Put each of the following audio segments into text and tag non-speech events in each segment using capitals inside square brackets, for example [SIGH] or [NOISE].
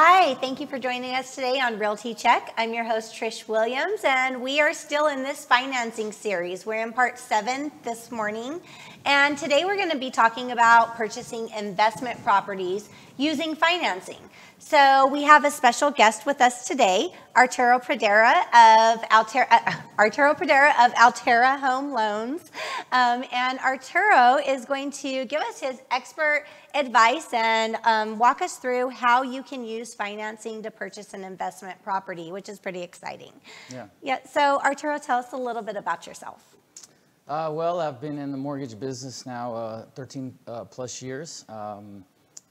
Hi, thank you for joining us today on Realty Check. I'm your host, Trish Williams, and we are still in this financing series. We're in part seven this morning, and today we're going to be talking about purchasing investment properties using financing. So we have a special guest with us today, Arturo Pradera of Alterra, uh, Arturo Pradera of Alterra Home Loans, um, and Arturo is going to give us his expert advice and um, walk us through how you can use financing to purchase an investment property, which is pretty exciting. Yeah. Yeah. So Arturo, tell us a little bit about yourself. Uh, well, I've been in the mortgage business now uh, 13 uh, plus years. Um,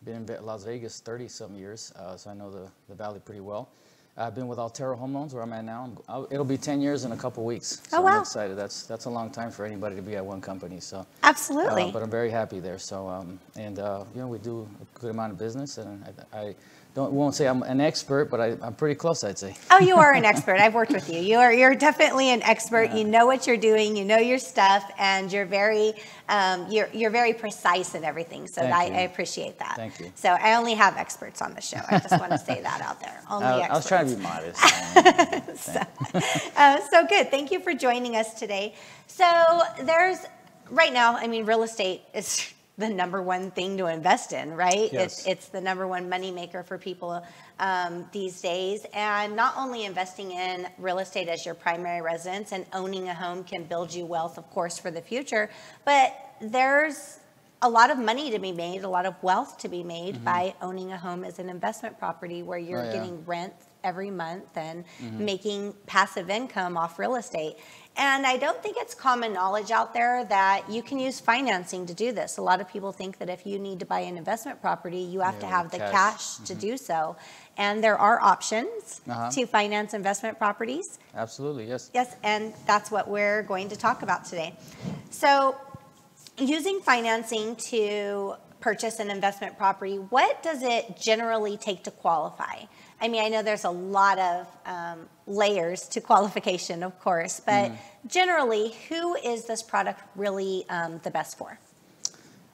been in Las Vegas 30 some years, uh, so I know the, the valley pretty well. I've been with Alterra Home Loans, where I'm at now. I'm, it'll be 10 years in a couple weeks. So oh, wow. I'm excited. That's that's a long time for anybody to be at one company. So absolutely. Uh, but I'm very happy there. So um, and uh, you know we do a good amount of business, and I, I don't won't say I'm an expert, but I, am pretty close, I'd say. Oh, you are an [LAUGHS] expert. I've worked with you. You are you're definitely an expert. Yeah. You know what you're doing. You know your stuff, and you're very um, you're you're very precise in everything. So I, I, appreciate that. Thank you. So I only have experts on the show. I just want to say that out there. [LAUGHS] Only uh, experts. I was trying to be modest. [LAUGHS] so, uh, so good. Thank you for joining us today. So there's right now. I mean, real estate is the number one thing to invest in, right? Yes. It's, it's the number one money maker for people um, these days. And not only investing in real estate as your primary residence and owning a home can build you wealth, of course, for the future, but there's a lot of money to be made, a lot of wealth to be made mm-hmm. by owning a home as an investment property where you're oh, yeah. getting rent every month and mm-hmm. making passive income off real estate. And I don't think it's common knowledge out there that you can use financing to do this. A lot of people think that if you need to buy an investment property, you have yeah, to have the cash, cash mm-hmm. to do so. And there are options uh-huh. to finance investment properties. Absolutely, yes. Yes, and that's what we're going to talk about today. So, using financing to purchase an investment property, what does it generally take to qualify? I mean, I know there's a lot of um, layers to [LAUGHS] qualification, of course, but mm. generally, who is this product really um, the best for?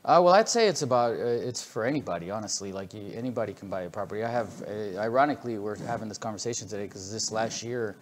Uh, well, I'd say it's about uh, it's for anybody, honestly. Like you, anybody can buy a property. I have, uh, ironically, we're having this conversation today because this last year,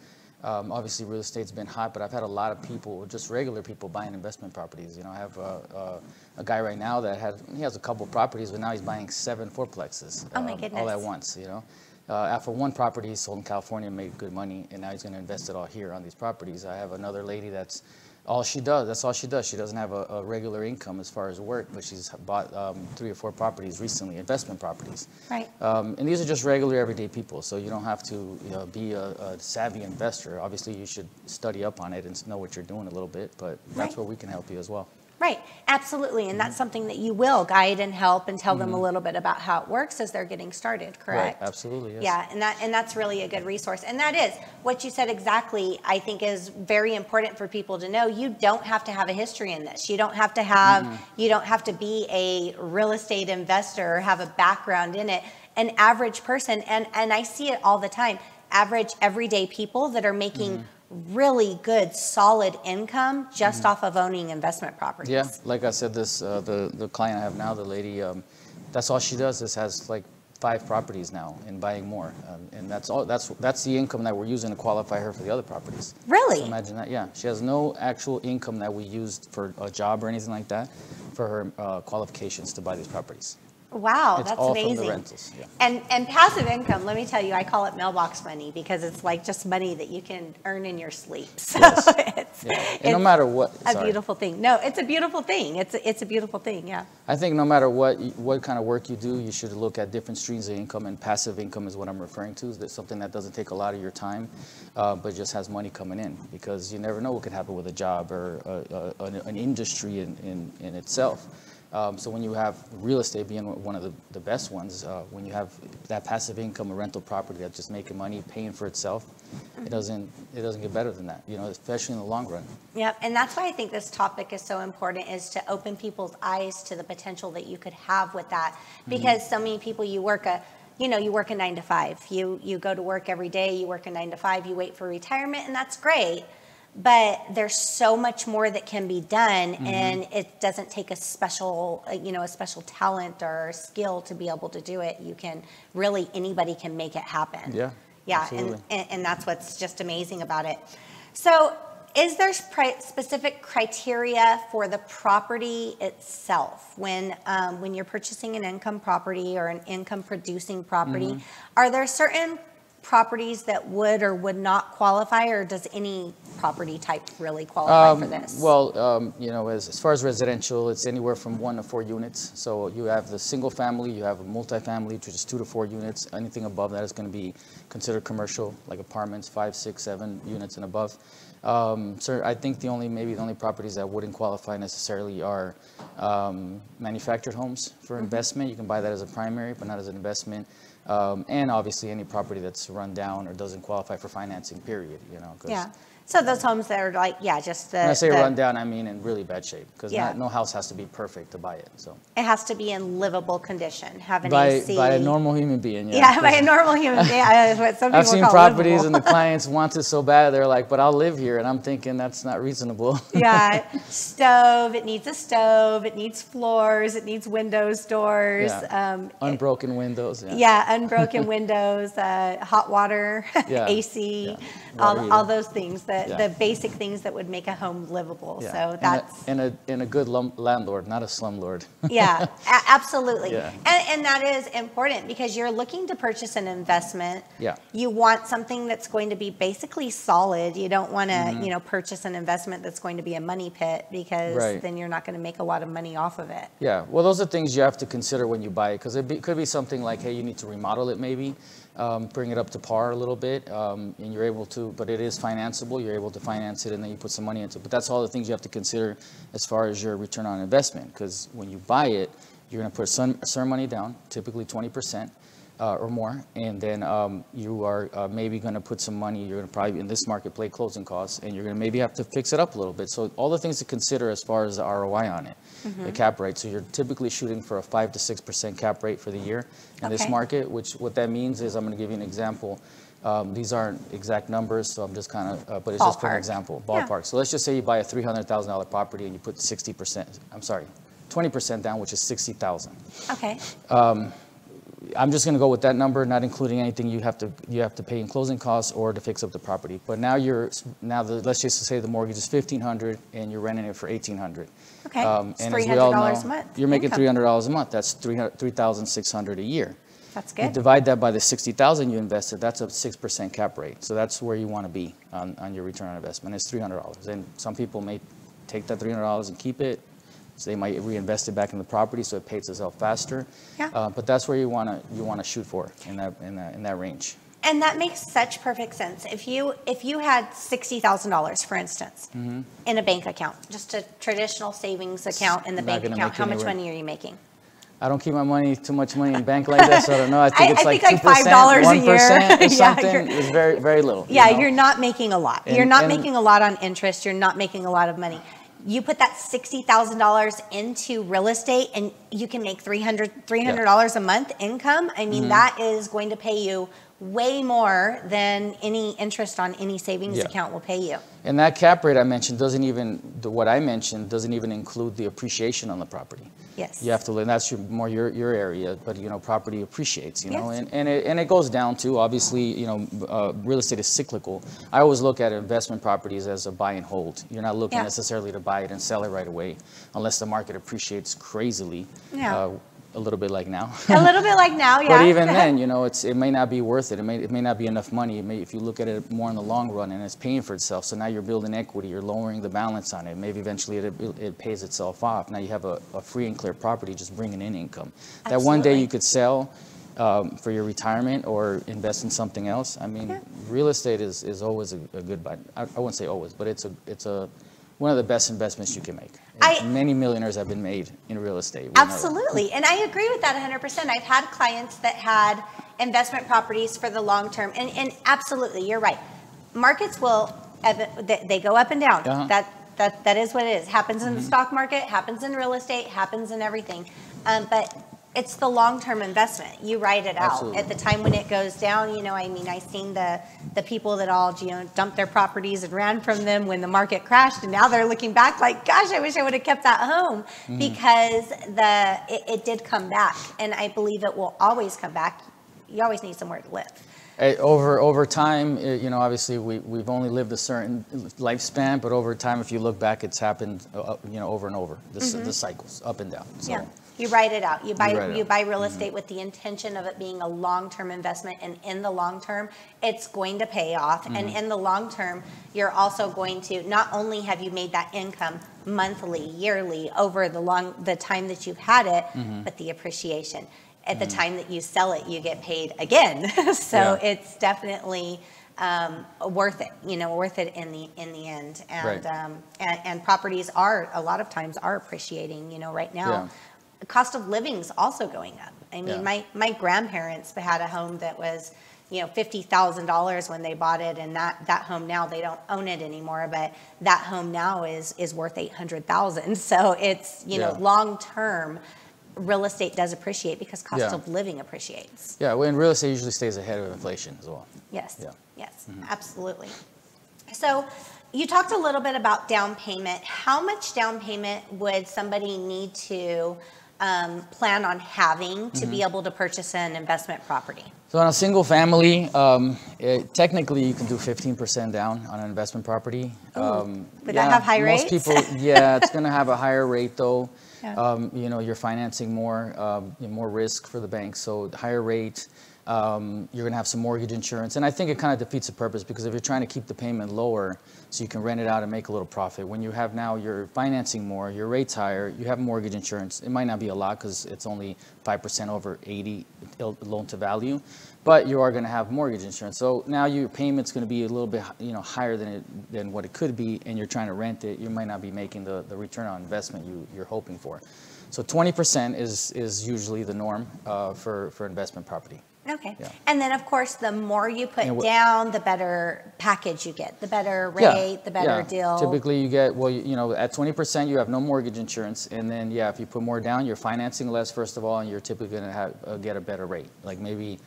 um, obviously real estate's been hot, but I've had a lot of people, just regular people, buying investment properties. You know, I have uh, uh, a guy right now that had he has a couple properties, but now he's buying seven fourplexes. Oh! Um, all at once, you know. Uh, after one property he sold in California, made good money, and now he's going to invest it all here on these properties. I have another lady that's all she does. That's all she does. She doesn't have a, a regular income as far as work, but she's bought um, three or four properties recently, investment properties. Right. Um, and these are just regular, everyday people. So you don't have to you know, be a, a, savvy investor. Obviously, you should study up on it and know what you're doing a little bit. But that's right. where we can help you as well. Right, absolutely. And that's something that you will guide and help and tell mm-hmm. them a mm-hmm. little bit about how it works as they're getting started, correct? Right, absolutely. Yes. Yeah, and that and that's really a good resource. And that is what you said exactly, I think is very important for people to know. You don't have to have a history in this. You don't have to have mm-hmm. you don't have to be a real estate investor or have a background in it. An average person and and I see it all the time. Average everyday people that are making mm-hmm really good, solid income just mm-hmm. off of owning investment properties. Yeah, like I said, this uh, the the client I have now, the lady, um, that's all she does is has like five properties now and buying more, um, and that's all. That's that's the income that we're using to qualify her for the other properties. Really? So imagine that. Yeah, she has no actual income that we used for a job or anything like that for her uh, qualifications to buy these properties. Wow, it's that's amazing. From the rentals, yeah. And and passive income, let me tell you, I call it mailbox money because it's like just money that you can earn in your sleep. [LAUGHS] So yes. it's, yeah. And it's no matter what, a sorry. beautiful thing. No, it's a beautiful thing. It's a, it's a beautiful thing. Yeah. I think no matter what what kind of work you do, you should look at different streams of income, and passive income is what I'm referring to. Is something that doesn't take a lot of your time, uh, but just has money coming in because you never know what could happen with a job or a, a, an industry in, in, in itself. Um, so when you have real estate being one of the, the best ones, uh, when you have that passive income, a rental property that's just making money, paying for itself, it doesn't it doesn't get better than that, you know, especially in the long run. Yep, and that's why I think this topic is so important is to open people's eyes to the potential that you could have with that, mm-hmm. because mm-hmm. so many people you work a you know you work a nine to five, you you go to work every day, you work a nine to five, you wait for retirement, and that's great but there's so much more that can be done Mm-hmm. and it doesn't take a special uh, you know a special talent or skill to be able to do it. You can really anybody can make it happen. Yeah, yeah and, and and that's what's just amazing about it. So is there specific criteria for the property itself? When um, when you're purchasing an income property or an income producing property Mm-hmm. are there certain properties that would or would not qualify or does any property type really qualify for Um, this Well, um, you know, as, as far as residential, it's anywhere from one to four units. So you have the single family, you have a multifamily, which is two to four units. Anything above that is going to be considered commercial, like apartments, five, six, seven units and above. Um, so I think the only, maybe the only properties that wouldn't qualify necessarily are um, manufactured homes for Mm-hmm. investment. You can buy that as a primary, but not as an investment. Um, and obviously, any property that's run down or doesn't qualify for financing, period. You know, 'cause yeah so those homes that are like yeah just the, when I say the- run down, I mean in really bad shape, because Yeah. no house has to be perfect to buy it, so. it has to be in livable condition have an By, AC by a normal human being, yeah. yeah, by a normal human being that's what some people I've seen properties and the clients want it so bad, they're like, but I'll live here, and I'm thinking that's not reasonable. [LAUGHS] yeah, stove. It needs a stove. It needs floors. It needs windows, doors. Yeah. Um, Unbroken windows, yeah. yeah, unbroken windows, uh, hot water, [LAUGHS] AC, [LAUGHS] all, all those things. The Yeah. the basic things that would make a home livable. Yeah. So And a- that's And a, and a good lum- landlord, not a slumlord. yeah, a- [LAUGHS] absolutely. Yeah. And, and that is important because you're looking to purchase an investment. Yeah. You want something that's going to be basically solid. You don't want to, Mm-hmm. you know, purchase an investment that's going to be a money pit because Right. then you're not going to make a lot of money off of it. Yeah, well, those are things you have to consider when you buy it, because it be, could be something like, hey, you need to remodel it maybe, um, bring it up to par a little bit, um, and you're able to, but it is financeable, you're able to finance it, and then you put some money into it. But that's all the things you have to consider as far as your return on investment, because when you buy it, you're going to put some, some money down, typically 20%. Uh, or more, and then um, you are uh, maybe going to put some money. You're going to probably in this market play closing costs, and you're going to maybe have to fix it up a little bit. So all the things to consider as far as the ROI on it, the cap rate. So you're typically shooting for a five to six percent cap rate for the year in this market. Which what that means is I'm going to give you an example. Um, these aren't exact numbers, so I'm just kind of, uh, but it's just for an example, Yeah. ballpark. So let's just say you buy a three hundred thousand dollar property and you put sixty percent. I'm sorry, twenty percent down, which is sixty thousand. Okay. I'm just going to go with that number, not including anything you have to you have to pay in closing costs or to fix up the property. But now you're now the let's just say the mortgage is fifteen hundred and you're renting it for eighteen hundred. Okay. Um, it's and as we all $300 a know, month you're making income. three hundred dollars a month. That's three hundred three thousand six hundred a year. That's You good. divide that by the sixty thousand you invested. That's a six percent cap rate. So that's where you want to be on, on your return on investment. It's three hundred dollars, and some people may take that three hundred dollars and keep it. So they might reinvest it back in the property, so it pays itself faster. Yeah. Uh, but that's where you want to you want to shoot for in that in that in that range. And that makes such perfect sense. If you if you had sixty thousand dollars, for instance, Mm-hmm. in a bank account, just a traditional savings account in the Not bank account, how much money are you making? I don't keep my money too much money in bank like that, so I don't know. [LAUGHS] I think I- it's I like think two like percent, $5 a year. [LAUGHS] or something. It's very very little. you Yeah, know? you're not making a lot. you're not and- making a lot on interest. You're not making a lot of money. You put that sixty thousand dollars into real estate, and you can make 300 dollars a month income. I Mm-hmm. mean, that is going to pay you way more than any interest on any savings Yeah. account will pay you. And that cap rate I mentioned doesn't even the, what I mentioned doesn't even include the appreciation on the property. Yes. You have to, and that's your, more your, your area, but you know, property appreciates, you know, Yes. and, and it, and it goes down too. Obviously, you know, uh, real estate is cyclical. I always look at investment properties as a buy and hold. You're not looking Yeah. necessarily to buy it and sell it right away, unless the market appreciates crazily. Yeah. Uh, a little bit like now. a little bit like now, [LAUGHS] yeah. But even [LAUGHS] then, you know, it's, it may not be worth it. It may, it may not be enough money. It may, if you look at it more in the long run and it's paying for itself. So now you're building equity, you're lowering the balance on it. Maybe eventually it, it pays itself off. Now you have a, a free and clear property just bringing in income. That one day you could sell um, for your retirement or invest in something else. I mean, Yeah. real estate is, is always a, a good buy. I, I wouldn't say always, but it's a, it's a, one of the best investments you can make. I- Many millionaires have been made in real estate. We. Absolutely. And I agree with that 100%. I've had clients that had investment properties for the long term. And, and absolutely, you're right. Markets will, they they go up and down. Uh-huh. That, that, that is what it is. Happens Mm-hmm. in the stock market, happens in real estate, happens in everything. Um, but it's the long-term investment. You ride it out. Absolutely. At the time when it goes down, you know, I mean, I've seen the, the people that all, you know, dumped their properties and ran from them when the market crashed, and now they're looking back like, gosh, I wish I would have kept that home because the it, it did come back, and I believe it will always come back. You always need somewhere to live. Eh, Over, over time, eh, you know, obviously, we, we've only lived a certain lifespan, but over time, if you look back, it's happened, uh, you know, over and over, the, c- the cycles, up and down, so. Yeah, you write it out. You buy, you out. buy real estate with the intention of it being a long-term investment, and in the long term, it's going to pay off. And in the long term, you're also going to, not only have you made that income monthly, yearly, over the long, the time that you've had it, but the appreciation. At the time that you sell it, you get paid again. [LAUGHS] So Yeah. it's definitely um, worth it, you know, worth it in the, in the end. And, Right. um, and, and properties are, a lot of times are appreciating, you know, right now Yeah. The cost of living is also going up. I Yeah. mean, my, my grandparents had a home that was, you know, fifty thousand dollars when they bought it, and that, that home now, they don't own it anymore, but that home now is, is worth eight hundred thousand. So it's, you know, long-term, real estate does appreciate because cost Yeah. of living appreciates. Yeah, well, and real estate usually stays ahead of inflation as well. Yes, Yeah. yes, mm-hmm. absolutely. So you talked a little bit about down payment. How much down payment would somebody need to um, plan on having to be able to purchase an investment property? So on a single family, um, it, technically you can do 15% down on an investment property. Um, Would that have high most rates? people, yeah, it's going to have a higher rate though. [LAUGHS] Yeah. Um, you know, you're financing more, um, more risk for the bank, so higher rate. Um, you're going to have some mortgage insurance, and I think it kind of defeats the purpose because if you're trying to keep the payment lower, so you can rent it out and make a little profit. When you have now, you're financing more, your rate's higher, you have mortgage insurance. It might not be a lot because it's only five percent over 80 loan to value, but you are going to have mortgage insurance. So now your payment's going to be a little bit, you know, higher than it than what it could be, and you're trying to rent it. You might not be making the, the return on investment you you're hoping for. So 20% is is usually the norm uh, for for investment property. Okay. Yeah. And then, of course, the more you put And wh- down, the better package you get, the better Yeah, rate, the better yeah. deal. Typically, you get, well, you you know, at 20%, you have no mortgage insurance, and then, yeah, if you put more down, you're financing less, first of all, and you're typically gonna uh, get a better rate. Like maybe,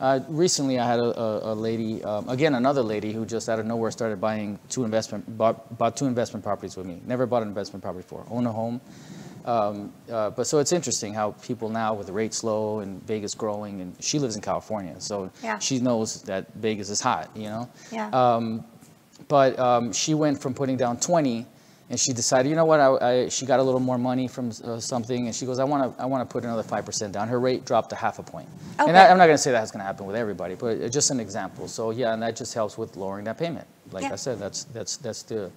uh, recently, I had a, a, a lady, um, again, another lady who just out of nowhere started buying two investment, bought, bought two investment properties with me. Never bought an investment property before, own a home. Um, uh, but so it's interesting how people now with the rates low and Vegas growing, and she lives in California, so Yeah. she knows that Vegas is hot, you know? Yeah. Um, but um, she went from putting down 20 and she decided you know what I, I, she got a little more money from uh, something and she goes i want to i want to put another 5% down her rate dropped to half a point and Okay. I, i'm not going to say that's going to happen with everybody but just an example so yeah and that just helps with lowering that payment like Yeah. i said that's that's that's the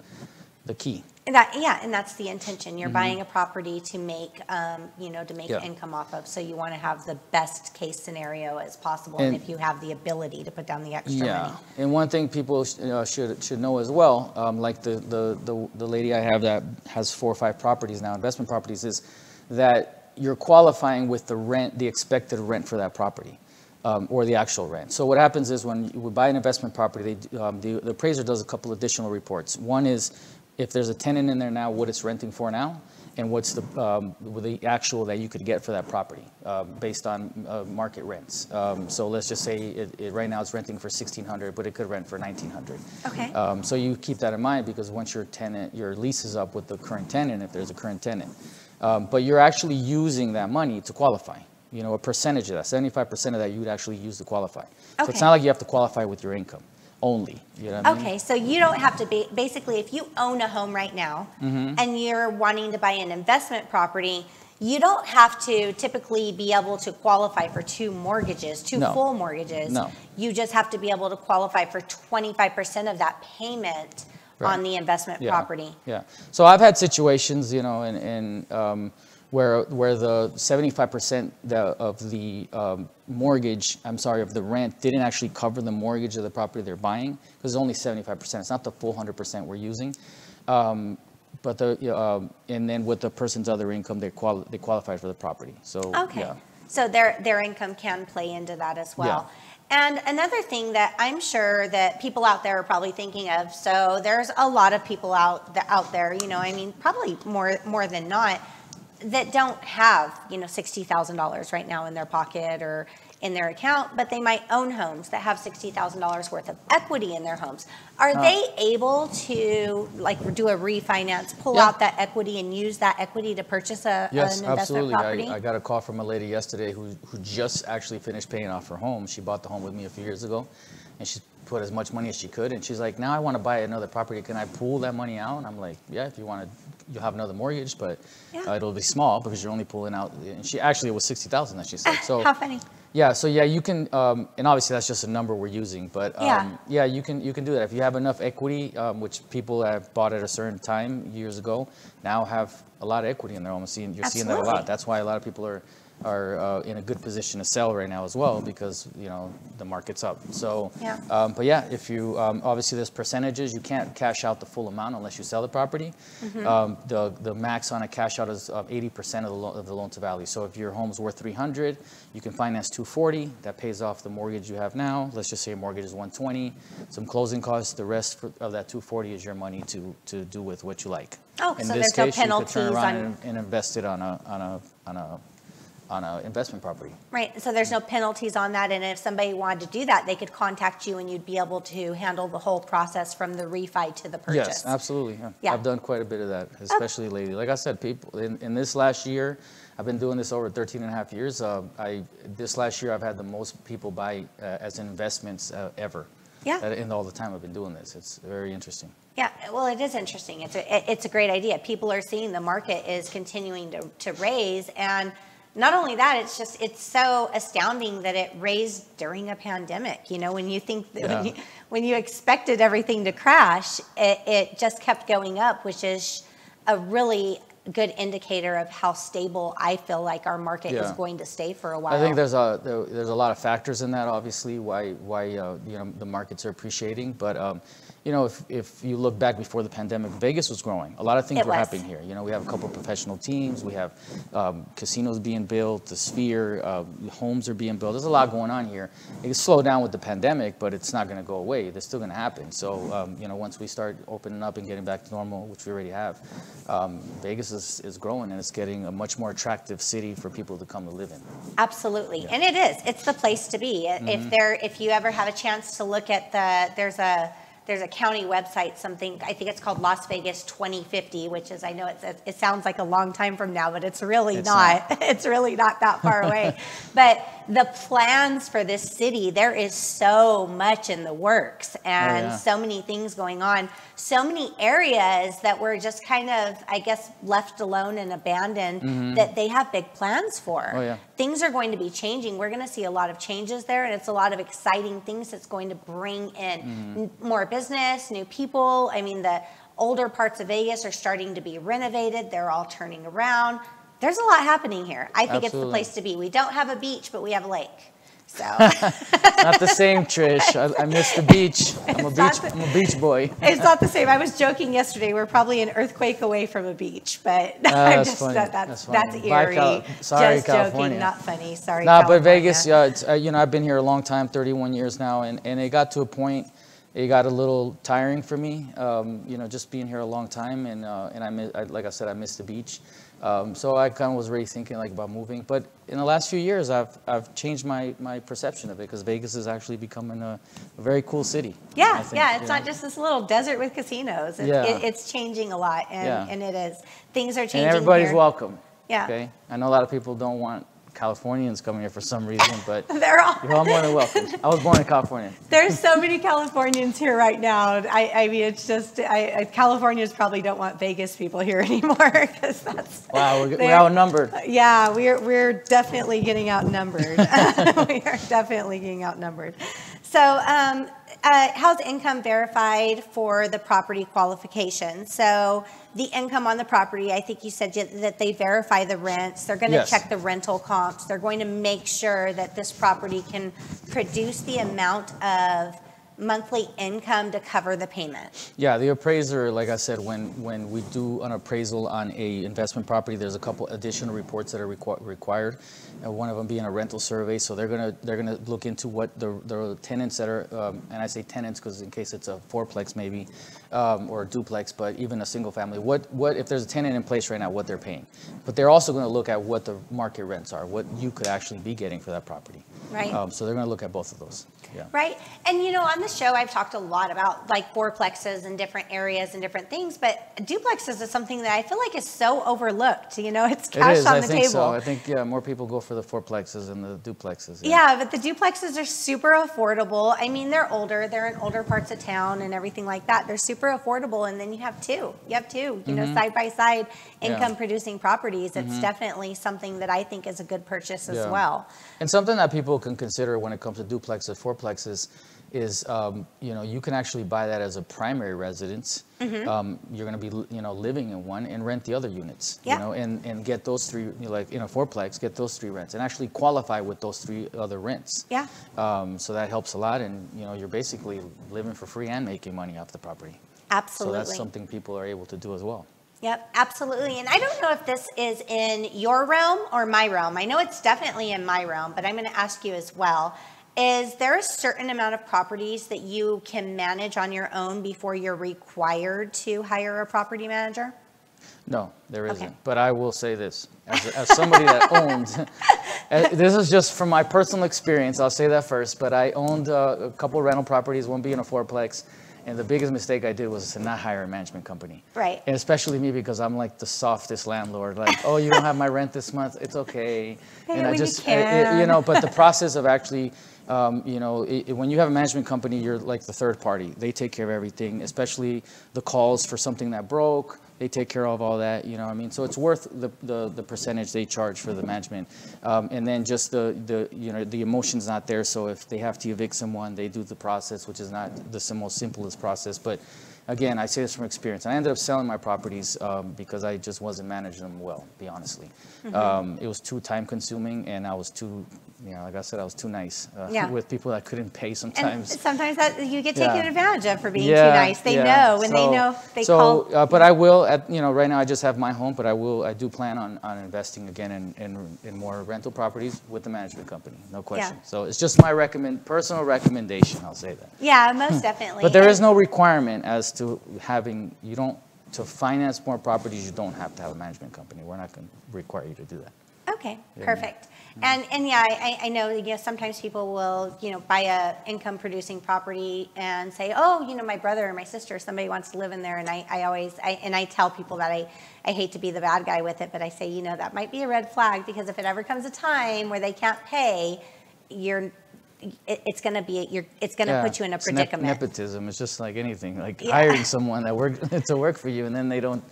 the key And That, yeah, and that's the intention. You're buying a property to make, um, you know, to make Mm-hmm. Yeah. income off of. So you want to have the best case scenario as possible. And And- if you have the ability to put down the extra Yeah, money. and one thing people sh- uh, should should know as well, um, like the, the the the lady I have that has four or five properties now, investment properties, is that you're qualifying with the rent, the expected rent for that property, um, or the actual rent. So what happens is when you buy an investment property, they, um, the, the appraiser does a couple additional reports. One is if there's a tenant in there now, what it's renting for now, and what's the um, the actual that you could get for that property uh, based on uh, market rents. Um, so let's just say it, it, right now it's renting for 1,600, but it could rent for 1,900. Okay. Um, so you keep that in mind because once your tenant, your lease is up with the current tenant, if there's a current tenant, um, but you're actually using that money to qualify. You know, a percentage of that, 75% of that, you would actually use to qualify. Okay. So it's not like you have to qualify with your income only. You know what I mean? Okay, so you don't have to be, basically, if you own a home right now Mm-hmm. and you're wanting to buy an investment property, you don't have to typically be able to qualify for two mortgages, two No. full mortgages. No. You just have to be able to qualify for 25% of that payment Right. on the investment Yeah, property. Yeah. So I've had situations, you know, and, and um, where where the 75% the, of the um, mortgage, I'm sorry, of the rent didn't actually cover the mortgage of the property they're buying because it's only 75%. It's not the full 100% we're using. Um, but the um, and then with the person's other income, they quali- they qualify for the property. So Okay. yeah. So their, their income can play into that as well. And another thing that I'm sure that people out there are probably thinking of, so there's a lot of people out, th- out there, you know, I mean, probably more, more than not, that don't have, you know, $60,000 right now in their pocket or, in their account, but they might own homes that have $60,000 worth of equity in their homes. Are they able to, like, do a refinance, pull Yeah. out that equity and use that equity to purchase a, an Yes, investment absolutely. property? I, I got a call from a lady yesterday who, who just actually finished paying off her home. She bought the home with me a few years ago, and she put as much money as she could. And she's like, now I want to buy another property. Can I pull that money out? And I'm like, yeah, if you want to, you'll have another mortgage, but Yeah. uh, it'll be small because you're only pulling out. And she actually it was sixty thousand that she said. So [LAUGHS] How funny. yeah, so yeah, you can, um, and obviously that's just a number we're using, but um, Yeah. yeah, you can you can do that if you have enough equity, um, which people have bought at a certain time years ago, now have a lot of equity in their home. Seeing you're seeing that a lot. That's why a lot of people are are uh, in a good position to sell right now as well because you know the market's up. So, Yeah. um, but yeah, if you um, obviously there's percentages, you can't cash out the full amount unless you sell the property. Mm-hmm. Um, the the max on a cash out is um, 80% of the lo- of the loan to value. So if your home's worth 300, you can finance 240. That pays off the mortgage you have now. Let's just say your mortgage is 120. Some closing costs. The rest for, of that 240 is your money to to do with what you like. Oh, In so this there's no case, you could penalties turn around on- and, and invest it on a on a on a on an investment property. Right, so there's no penalties on that, and if somebody wanted to do that, they could contact you and you'd be able to handle the whole process from the refi to the purchase. Yes, absolutely. yeah. Yeah. I've done quite a bit of that, especially lately. Like I said, people, in, in this last year, I've been doing this over 13 and a half years. Uh, I, this last year, I've had the most people buy uh, as investments uh, ever. Yeah. In all the time I've been doing this. It's very interesting. Yeah, well, it is interesting. It's a, it's a great idea. People are seeing the market is continuing to, to raise. And not only that, it's just, it's so astounding that it raised during a pandemic. You know, when you think, that when, you, when you expected everything to crash, it, it just kept going up, which is a really good indicator of how stable I feel like our market is going to stay for a while. I think there's a there, there's a lot of factors in that. Obviously, why why uh, you know the markets are appreciating, but um, you know if, if you look back before the pandemic, Vegas was growing. A lot of things It were was. happening here. You know, we have a couple of professional teams. We have um, casinos being built. The Sphere uh, homes are being built. There's a lot going on here. It can slow down with the pandemic, but it's not going to go away. It's still going to happen. So um, you know, once we start opening up and getting back to normal, which we already have, um, Vegas is, is growing and it's getting a much more attractive city for people to come to live in. Absolutely, and it is. It's the place to be. Mm-hmm. If there, if you ever have a chance to look at the, there's a there's a county website, something I think it's called Las Vegas 2050, which is I know it's it sounds like a long time from now, but it's really It's not. [LAUGHS] it's really not that far away. but the plans for this city, there is so much in the works and Oh, yeah. so many things going on, so many areas that were just kind of, I guess, left alone and abandoned that they have big plans for Mm-hmm. Oh, yeah. things are going to be changing. We're going to see a lot of changes there, and it's a lot of exciting things that's going to bring in Mm-hmm. more business, new people. I mean, the older parts of Vegas are starting to be renovated, they're all turning around. There's a lot happening here. I think it's the place to be. We don't have a beach, but we have a lake. So [LAUGHS] Not the same, Trish. I, I miss the beach. [LAUGHS] I'm a It's beach. the- I'm a beach boy. it's not the same. I was joking yesterday. We're probably an earthquake away from a beach, but [LAUGHS] I'm Ah, that's just funny. that, that's That's that's, eerie. Cal- sorry, just California. joking, not funny. Sorry. Nah, but Vegas, yeah, it's, uh, you know, I've been here a long time, 31 years now, and, and it got to a point, it got a little tiring for me, um, you know, just being here a long time, and uh, and I, miss, I like I said, I missed the beach, um, so I kind of was already thinking like about moving, but in the last few years, I've I've changed my my perception of it because Vegas is actually becoming a, a very cool city. Yeah, think, yeah. It's you not know. just this little desert with casinos. It, Yeah. it, it's changing a lot, and, Yeah. and it is. Things are changing. And everybody's here. welcome. Yeah. Okay. I know a lot of people don't want Californians coming here for some reason, but [LAUGHS] They're all. you're all more than welcome. [LAUGHS] I was born in California. There's so many Californians here right now. I, I mean, it's just I, I, Californians probably don't want Vegas people here [LAUGHS] anymore because that's. Wow, we're, we're outnumbered. Yeah, we're we're definitely getting outnumbered. we are definitely getting outnumbered. So, um, uh, how's income verified for the property qualification? So, the income on the property, I think you said that they verify the rents. They're going to Yes. check the rental comps. They're going to make sure that this property can produce the amount of monthly income to cover the payment. Yeah, the appraiser, like I said, when, when we do an appraisal on a investment property, there's a couple additional reports that are requi- required. And one of them being a rental survey, so they're gonna, they're gonna look into what the, the tenants that are, um, and I say tenants because in case it's a fourplex maybe, um, or a duplex, but even a single family, what, what, if there's a tenant in place right now, what they're paying. But they're also gonna look at what the market rents are, what you could actually be getting for that property. Right. Um, so they're going to look at both of those. Yeah. Right. And you know, on the show, I've talked a lot about like fourplexes and different areas and different things, but duplexes is something that I feel like is so overlooked. You know, it's It cash is. on I the think table. so. I think yeah, more people go for the fourplexes and the duplexes. Yeah, but the duplexes are super affordable. I mean, they're older, they're in older parts of town and everything like that. They're super affordable. And then you have two. You have two, you know, side by side Mm-hmm. Yeah. Mm-hmm. income producing properties. It's definitely something that I think is a good purchase as Yeah. well. And something that people can consider when it comes to duplexes, fourplexes, is um, you know you can actually buy that as a primary residence. Mm-hmm. Um, you're going to be you know living in one and rent the other units. Yeah. You know, and and get those three you know, like in a fourplex, get those three rents and actually qualify with those three other rents. Yeah. Um, so that helps a lot, and you know you're basically living for free and making money off the property. Absolutely. So that's something people are able to do as well. Yep, absolutely. And I don't know if this is in your realm or my realm. I know it's definitely in my realm, but I'm going to ask you as well. Is there a certain amount of properties that you can manage on your own before you're required to hire a property manager? No, there Okay. isn't. But I will say this, as, as somebody that [LAUGHS] owns, uh, this is just from my personal experience. I'll say that first. But I owned uh, a couple rental properties, one being a fourplex, and the biggest mistake I did was to not hire a management company. Right. And especially me because I'm like the softest landlord. Like, oh, you don't have my rent this month. It's okay. It and I when you just, I- I- you know, but the process of actually, um, you know, i i- when you have a management company, you're like the third party. They take care of everything, especially the calls for something that broke. They take care of all that, you know. I mean, so it's worth the, the, the percentage they charge for the management, um, and then just the, the you know the emotion's not there. So if they have to evict someone, they do the process, which is not the most simplest process, but again, I say this from experience. And I ended up selling my properties um, because I just wasn't managing them well, be honestly. Mm-hmm. Um, it was too time consuming and I was too, you know, like I said, I was too nice uh, Yeah. [LAUGHS] with people that couldn't pay And sometimes. sometimes that you get taken Yeah. advantage of for being Yeah, too nice. They know when they know they so, call. uh, but I will, at, you know, right now I just have my home, but I will, I do plan on, on investing again in, in, in more rental properties with the management company, no question. So it's just my recommend, personal recommendation, I'll say that. Yeah, most definitely. But there is no requirement as to having, you don't, to finance more properties, you don't have to have a management company. We're not going to require you to do that. Okay, Yeah. perfect. Mm-hmm. And, and yeah, I, I know, you know, sometimes people will, you know, buy a income producing property and say, oh, you know, my brother or my sister, somebody wants to live in there. And I, I always, I, and I tell people that I, I hate to be the bad guy with it, but I say, you know, that might be a red flag because if it ever comes a time where they can't pay, you're, it, it's gonna be, you're, it's gonna Yeah, put you in a it's nep- predicament. Nepotism, it's just like anything, like Yeah. hiring someone that work, [LAUGHS] to work for you and then they don't,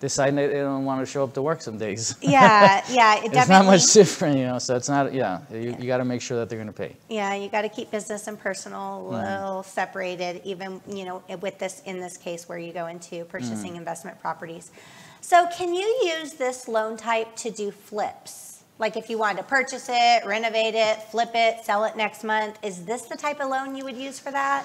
decide they they don't want to show up to work some days. Yeah, yeah, [LAUGHS] it It's not much different, you know, so it's not, yeah, you, you got to make sure that they're going to pay. Yeah, you got to keep business and personal a Mm-hmm. little separated, even, you know, with this, in this case where you go into purchasing investment properties. So can you use this loan type to do flips? Like if you wanted to purchase it, renovate it, flip it, sell it next month, is this the type of loan you would use for that?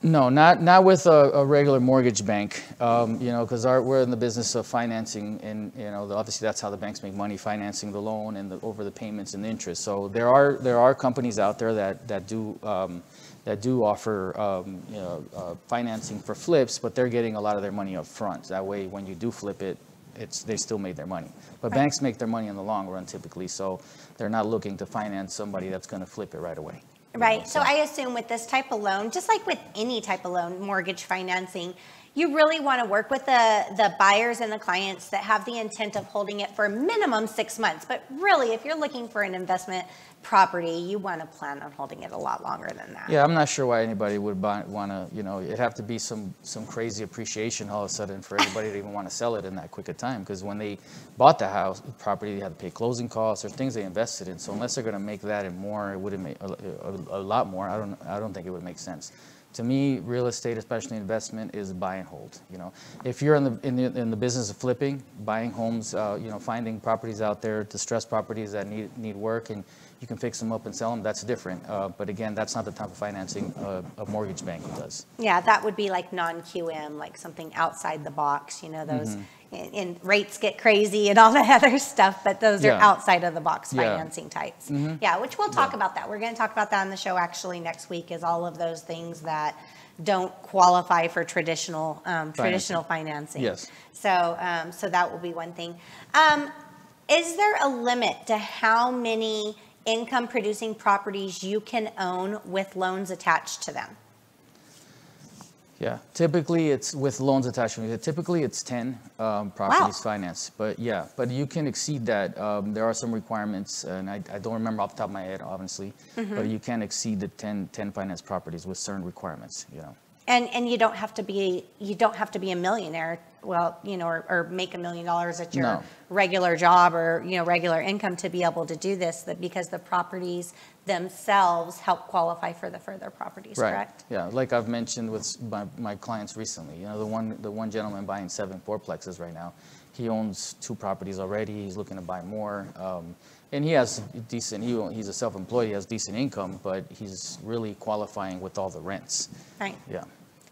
No, not, not with a, a regular mortgage bank, um, you know, because we're in the business of financing and, you know, obviously that's how the banks make money, financing the loan and the, over the payments and the interest. So there are, there are companies out there that, that do, um, that do offer, um, you know, uh, financing for flips, but they're getting a lot of their money up front. That way, when you do flip it, it's, they still made their money. But Right. banks make their money in the long run typically, so they're not looking to finance somebody that's going to flip it right away. you know, Right, so I assume with this type of loan, just like with any type of loan, mortgage financing, you really want to work with the, the buyers and the clients that have the intent of holding it for a minimum six months. But really, if you're looking for an investment property, you want to plan on holding it a lot longer than that. Yeah, I'm not sure why anybody would want to, you know, it'd have to be some, some crazy appreciation all of a sudden for anybody to even want to sell it in that quick a time. Because when they bought the house, property, they had to pay closing costs or things they invested in. So unless they're going to make that and more, it wouldn't make a, a, a lot more. I don't, I don't think it would make sense. To me, real estate, especially investment, is buy and hold. You know, if you're in the in the in the business of flipping, buying homes, uh, you know, finding properties out there, distressed properties that need need work, and you can fix them up and sell them. That's different. Uh, but again, that's not the type of financing uh, a mortgage bank does. Yeah, that would be like non-QM, like something outside the box, you know, those, and, and rates get crazy and all [LAUGHS] that other stuff, but those are Mm-hmm. Outside of the box Yeah. financing types. Yeah, which we'll talk Yeah. about that. We're going to talk about that on the show actually next week is all of those things that don't qualify for traditional, um, traditional financing. Yes. So, um, so that will be one thing. Um, is there a limit to how many income producing properties you can own with loans attached to them? Yeah, typically it's with loans attached. to it. Typically it's 10 um, properties financed, but yeah, but you can exceed that. Um, there are some requirements, and I, I don't remember off the top of my head, obviously, but you can exceed the 10, 10 finance properties with certain requirements, you know. And, and you don't have to be, you don't have to be a millionaire, well, you know, or, or make a million dollars at your No. regular job or, you know, regular income to be able to do this, that because the properties themselves help qualify for the further properties, Right. correct? Yeah, like I've mentioned with my, my clients recently, you know, the one, the one gentleman buying seven fourplexes right now, he owns two properties already, he's looking to buy more. Um, and he has decent, he, he's a self-employed, he has decent income, but he's really qualifying with all the rents. Right. Yeah.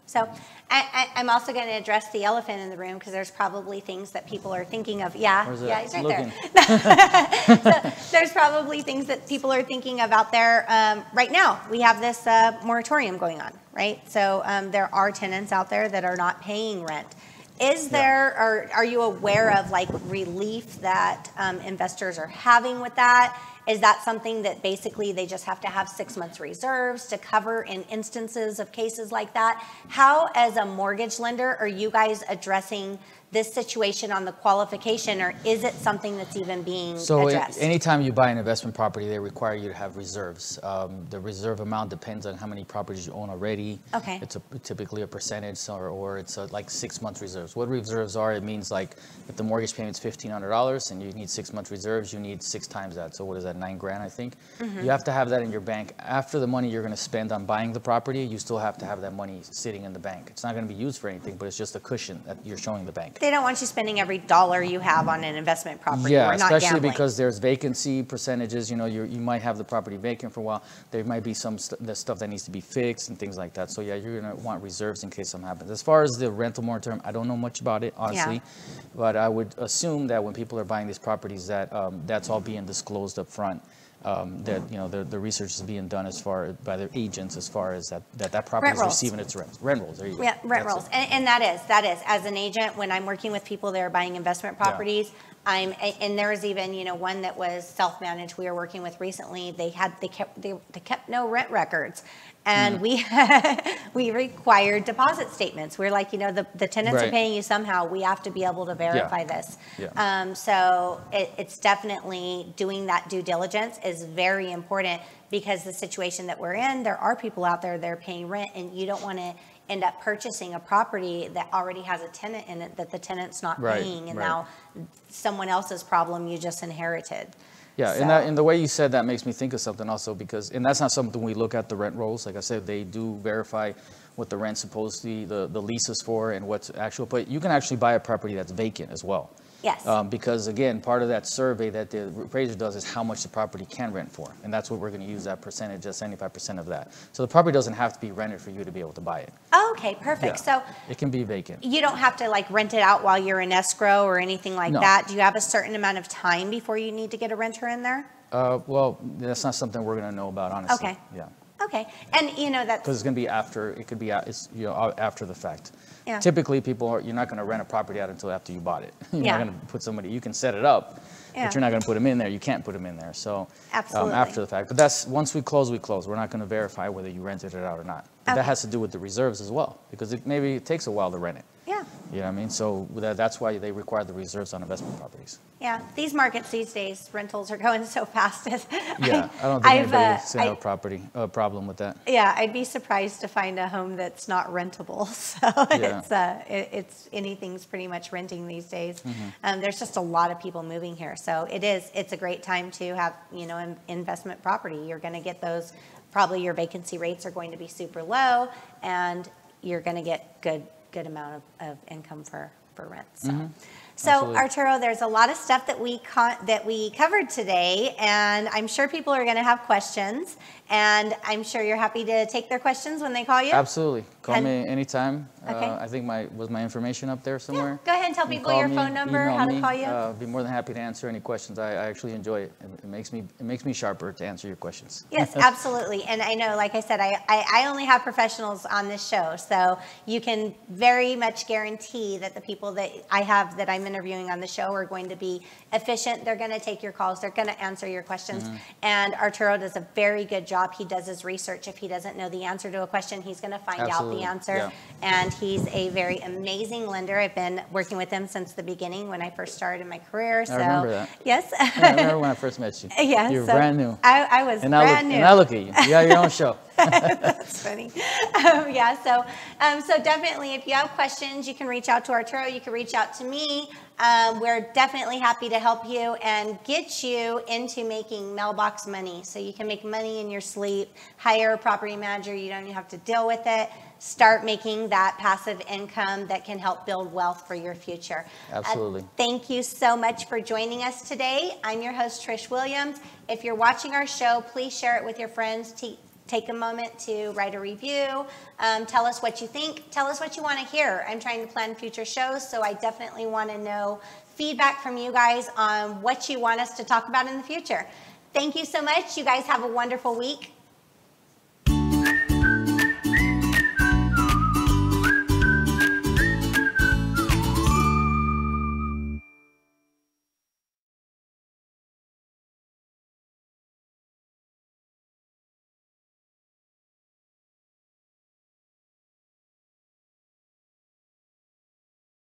So I, I, I'm also going to address the elephant in the room because there's probably things that people are thinking of. Yeah, yeah, he's right Looking. [LAUGHS] there. There's probably things that people are thinking of out there um, right now. We have this uh, moratorium going on, right? So um, there are tenants out there that are not paying rent. Is Yeah. there, or are you aware of like relief that um, investors are having with that? Is that something that basically they just have to have six months reserves to cover in instances of cases like that? How, as a mortgage lender, are you guys addressing this situation on the qualification, or is it something that's even being So addressed? anytime you buy an investment property, they require you to have reserves. Um, The reserve amount depends on how many properties you own already. Okay. It's a- typically a percentage or, or it's a, like six month reserves. What reserves are, it means like if the mortgage payment's fifteen hundred dollars and you need six month reserves, you need six times that. So what is that, nine grand, I think? Mm-hmm. You have to have that in your bank. After the money you're gonna spend on buying the property, you still have to have that money sitting in the bank. It's not gonna be used for anything, but it's just a cushion that you're showing the bank. They don't want you spending every dollar you have on an investment property. Yeah, especially gambling. because there's vacancy percentages, you know, you you might have the property vacant for a while. There might be some, st- the stuff that needs to be fixed and things like that. So yeah, you're gonna want reserves in case something happens. As far as the rental moratorium, I don't know much about it, honestly. But I would assume that when people are buying these properties, that um, that's all being disclosed up front. Um, that, you know, the, the research is being done as far, by their agents as far as that, that that property is rolls. receiving its rent. Rent rolls, there you go. Yeah, rent That's rolls. And, and that is, that is, as an agent, when I'm working with people that are buying investment properties, I'm, and there was even, you know, one that was self-managed we were working with recently, they had, they kept, they, they kept no rent records. And we, [LAUGHS] we required deposit statements. We're like, you know, the, the tenants are paying you somehow, we have to be able to verify this. Yeah. Um, so it, it's definitely doing that due diligence is very important because the situation that we're in, there are people out there that are paying rent and you don't want to end up purchasing a property that already has a tenant in it that the tenant's not Right, paying and right. now someone else's problem you just inherited. Yeah, and that, and the way you said that makes me think of something also because, and that's not something we look at the rent rolls. Like I said, they do verify what the rent's supposed to be, the, the lease is for and what's actual, but you can actually buy a property that's vacant as well. Yes. Um, because again, part of that survey that the appraiser does is how much the property can rent for. And that's what we're gonna use that percentage, seventy-five percent of that. So the property doesn't have to be rented for you to be able to buy it. Okay, perfect. Yeah. So It can be vacant. you don't have to like rent it out while you're in escrow or anything like No. that. Do you have a certain amount of time before you need to get a renter in there? Uh, well, that's not something we're gonna know about, honestly. Okay. Yeah. Okay, and you know, that's. Because it's going to be after, it could be, it's, you know, after the fact. Yeah. Typically, people are, you're not going to rent a property out until after you bought it. [LAUGHS] You're Yeah. not going to put somebody, you can set it up, Yeah. but you're not going to put them in there. You can't put them in there, so. um, After the fact. But that's, once we close, we close. We're not going to verify whether you rented it out or not. But Okay. that has to do with the reserves as well, because it, maybe it takes a while to rent it. Yeah, You know what I mean? So that, that's why they require the reserves on investment properties. yeah. These markets these days, rentals are going [LAUGHS] so fast. [LAUGHS] Yeah, I don't think I've, uh, anybody's a property, a problem with that. Yeah, I'd be surprised to find a home that's not rentable. [LAUGHS] So Yeah. it's, uh, it- it's, anything's pretty much renting these days. Mm-hmm. Um, there's just a lot of people moving here. So it is, it's a great time to have, you know, in- investment property. You're going to get those, probably your vacancy rates are going to be super low and you're going to get good, good amount of, of income for, for rent, so. Mm-hmm. So Absolutely. Arturo, there's a lot of stuff that we con- that we covered today, and I'm sure people are going to have questions, and I'm sure you're happy to take their questions when they call you. Absolutely. Call me anytime. Okay. Uh, I think my, was my information up there somewhere? Yeah, Go ahead and tell You people your me, phone number, how to call you. Uh, Be more than happy to answer any questions. I, I actually enjoy it. It it makes me, it makes me sharper to answer your questions. Yes, [LAUGHS] absolutely. And I know, like I said, I, I, I only have professionals on this show, so you can very much guarantee that the people that I have that I'm interviewing on the show are going to be efficient. They're going to take your calls. They're going to answer your questions. Mm-hmm. And Arturo does a very good job. He does his research. If he doesn't know the answer to a question, he's going to find out Absolutely, the answer. yeah. And he's a very amazing lender. I've been working with him since the beginning when I first started in my career. So remember that. yes, Yeah, I remember when I first met you. [LAUGHS] yeah. You were so brand new. I, I was And I, look, new. and I look at you. You got your own show. [LAUGHS] That's funny. Um, yeah, so um, so definitely, if you have questions, you can reach out to Arturo. You can reach out to me. Um, we're definitely happy to help you and get you into making mailbox money, so you can make money in your sleep. Hire a property manager. You don't have to deal with it. Start making that passive income that can help build wealth for your future. Uh, Absolutely. Thank you so much for joining us today. I'm your host, Trish Williams. If you're watching our show, please share it with your friends. T- take a moment to write a review. Um, tell us what you think. Tell us what you want to hear. I'm trying to plan future shows, so I definitely want to know feedback from you guys on what you want us to talk about in the future. Thank you so much. You guys have a wonderful week.